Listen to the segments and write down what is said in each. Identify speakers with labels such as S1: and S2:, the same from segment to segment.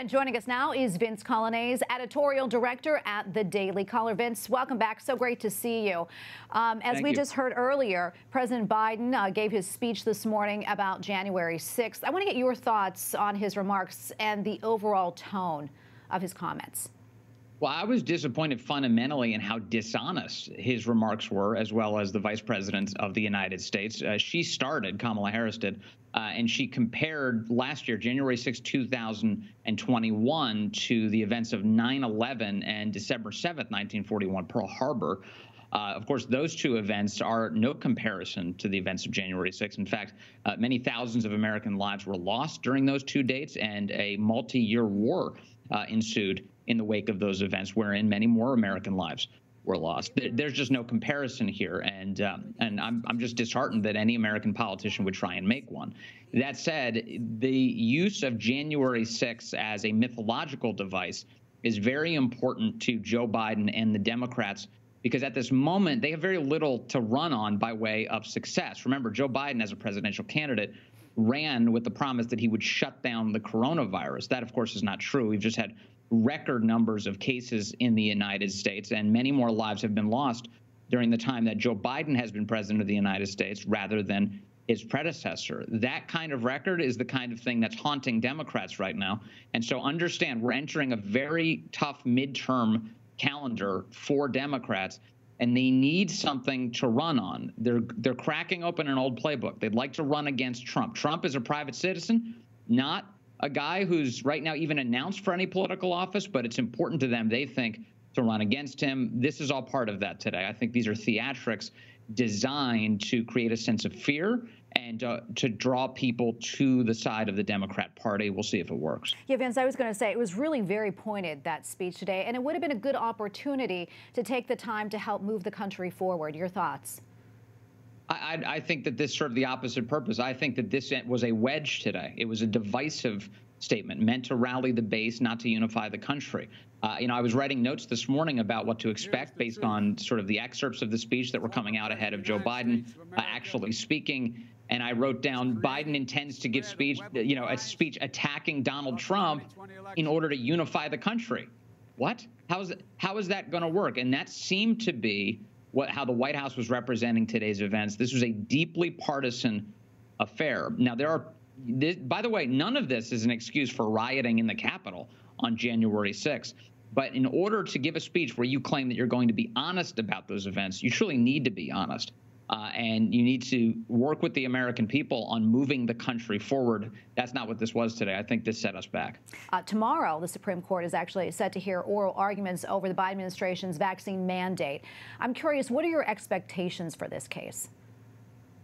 S1: And joining us now is Vince Coglianese, editorial director at the Daily Caller. Vince, welcome back. So great to see you. Um, as
S2: Thank
S1: we
S2: you.
S1: just heard earlier, President Biden uh, gave his speech this morning about January 6th. I want to get your thoughts on his remarks and the overall tone of his comments.
S2: Well, I was disappointed fundamentally in how dishonest his remarks were, as well as the vice president of the United States. Uh, she started, Kamala Harris did, uh, and she compared last year, January 6, 2021, to the events of 9 11 and December 7, 1941, Pearl Harbor. Uh, of course, those two events are no comparison to the events of January 6. In fact, uh, many thousands of American lives were lost during those two dates, and a multi year war uh, ensued in the wake of those events, wherein many more American lives were lost. There's just no comparison here, and um, and I'm I'm just disheartened that any American politician would try and make one. That said, the use of January 6th as a mythological device is very important to Joe Biden and the Democrats because at this moment they have very little to run on by way of success. Remember, Joe Biden, as a presidential candidate, ran with the promise that he would shut down the coronavirus. That, of course, is not true. We've just had record numbers of cases in the United States, and many more lives have been lost during the time that Joe Biden has been president of the United States rather than his predecessor. That kind of record is the kind of thing that's haunting Democrats right now. And so understand we're entering a very tough midterm calendar for Democrats and they need something to run on. They're they're cracking open an old playbook. They'd like to run against Trump. Trump is a private citizen, not a guy who's right now even announced for any political office, but it's important to them, they think, to run against him. This is all part of that today. I think these are theatrics designed to create a sense of fear and uh, to draw people to the side of the Democrat Party. We'll see if it works.
S1: Yeah, Vince, I was going to say it was really very pointed, that speech today, and it would have been a good opportunity to take the time to help move the country forward. Your thoughts?
S2: I, I think that this served the opposite purpose. I think that this was a wedge today. It was a divisive statement meant to rally the base, not to unify the country. Uh, you know, I was writing notes this morning about what to expect based on sort of the excerpts of the speech that were coming out ahead of Joe Biden uh, actually speaking. And I wrote down Biden intends to give speech, you know, a speech attacking Donald Trump in order to unify the country. What? How is, how is that going to work? And that seemed to be what how the White House was representing today's events. This was a deeply partisan affair. Now there are this, by the way, none of this is an excuse for rioting in the Capitol on January 6th. But in order to give a speech where you claim that you're going to be honest about those events, you truly need to be honest. Uh, and you need to work with the American people on moving the country forward. That's not what this was today. I think this set us back.
S1: Uh, tomorrow, the Supreme Court is actually set to hear oral arguments over the Biden administration's vaccine mandate. I'm curious, what are your expectations for this case?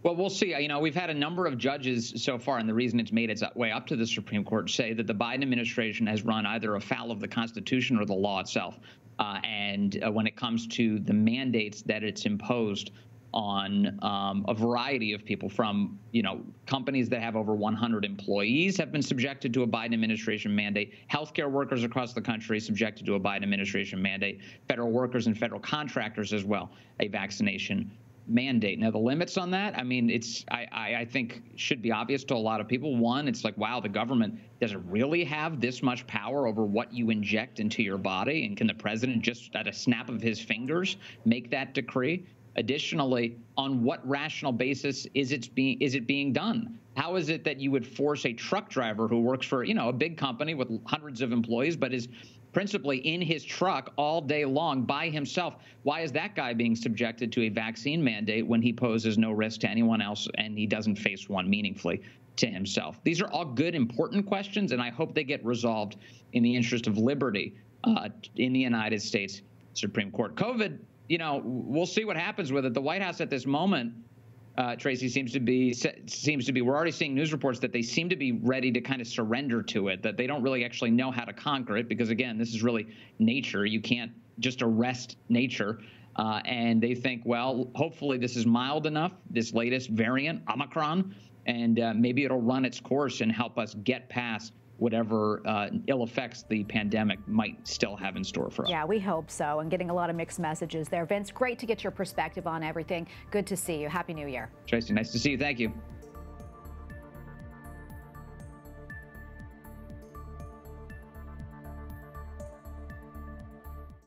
S2: Well, we'll see. You know, we've had a number of judges so far, and the reason it's made its way up to the Supreme Court say that the Biden administration has run either afoul of the Constitution or the law itself. Uh, and uh, when it comes to the mandates that it's imposed on um, a variety of people from, you know, companies that have over 100 employees have been subjected to a Biden administration mandate. Healthcare workers across the country subjected to a Biden administration mandate. Federal workers and federal contractors as well, a vaccination mandate. Now, the limits on that, I mean, it's I, I, I, think should be obvious to a lot of people. One, it's like, wow, the government does it really have this much power over what you inject into your body, and can the president just at a snap of his fingers make that decree? Additionally, on what rational basis is it being is it being done? How is it that you would force a truck driver who works for you know a big company with hundreds of employees, but is principally in his truck all day long by himself. Why is that guy being subjected to a vaccine mandate when he poses no risk to anyone else and he doesn't face one meaningfully to himself? These are all good, important questions, and I hope they get resolved in the interest of liberty uh, in the United States Supreme Court. COVID, you know, we'll see what happens with it. The White House at this moment uh, Tracy seems to be seems to be. We're already seeing news reports that they seem to be ready to kind of surrender to it. That they don't really actually know how to conquer it because again, this is really nature. You can't just arrest nature. Uh, and they think, well, hopefully this is mild enough, this latest variant, Omicron, and uh, maybe it'll run its course and help us get past whatever uh, ill effects the pandemic might still have in store for us.
S1: Yeah, we hope so. And getting a lot of mixed messages there. Vince, great to get your perspective on everything. Good to see you. Happy New Year.
S2: Tracy, nice to see you. Thank you.